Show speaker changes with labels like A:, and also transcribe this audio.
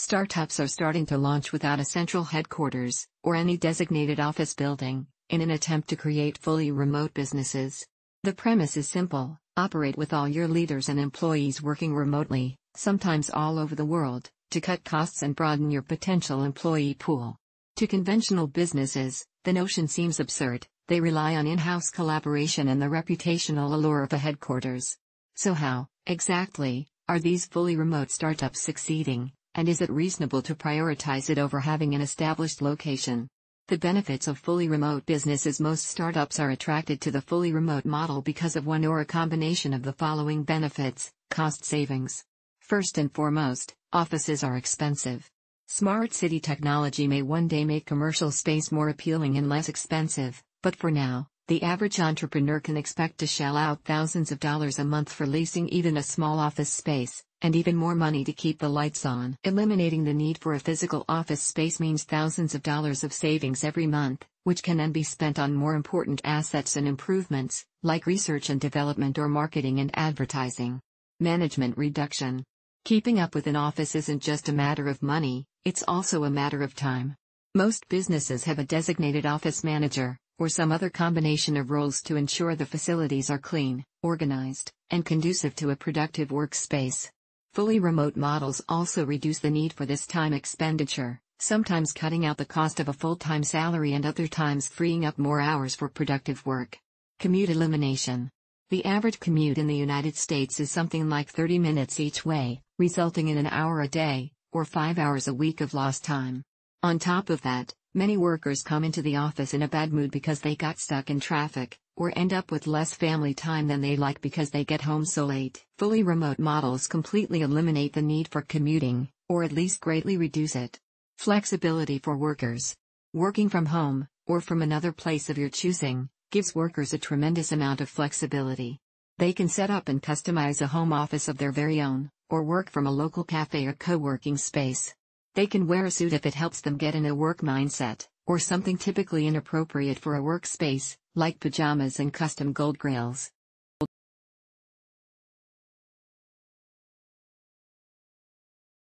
A: Startups are starting to launch without a central headquarters, or any designated office building, in an attempt to create fully remote businesses. The premise is simple operate with all your leaders and employees working remotely, sometimes all over the world, to cut costs and broaden your potential employee pool. To conventional businesses, the notion seems absurd, they rely on in house collaboration and the reputational allure of a headquarters. So, how, exactly, are these fully remote startups succeeding, and is it reasonable to prioritize it over having an established location? The benefits of fully remote business is most startups are attracted to the fully remote model because of one or a combination of the following benefits cost savings. First and foremost, offices are expensive. Smart city technology may one day make commercial space more appealing and less expensive, but for now, the average entrepreneur can expect to shell out thousands of dollars a month for leasing even a small office space, and even more money to keep the lights on. Eliminating the need for a physical office space means thousands of dollars of savings every month, which can then be spent on more important assets and improvements, like research and development or marketing and advertising. Management reduction. Keeping up with an office isn't just a matter of money, it's also a matter of time. Most businesses have a designated office manager, or some other combination of roles to ensure the facilities are clean, organized, and conducive to a productive workspace. Fully remote models also reduce the need for this time expenditure, sometimes cutting out the cost of a full time salary and other times freeing up more hours for productive work. Commute elimination. The average commute in the United States is something like 30 minutes each way, resulting in an hour a day, or 5 hours a week of lost time. On top of that, many workers come into the office in a bad mood because they got stuck in traffic, or end up with less family time than they like because they get home so late. Fully remote models completely eliminate the need for commuting, or at least greatly reduce it. Flexibility for workers. Working from home, or from another place of your choosing, gives workers a tremendous amount of flexibility. They can set up and customize a home office of their very own, or work from a local cafe or co working space. They can wear a suit if it helps them get in a work mindset, or something typically inappropriate for a workspace, like pajamas and custom gold grills.